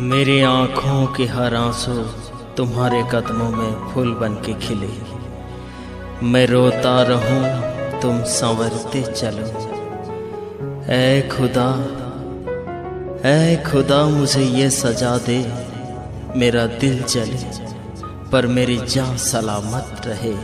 मेरी आँखों के हर आँसू तुम्हारे कदमों में फूल बन के खिले। मैं रोता रहूँ, तुम संवरते चलो। ऐ खुदा ऐ खुदा, मुझे ये सजा दे, मेरा दिल जले, पर मेरी जान सलामत रहे।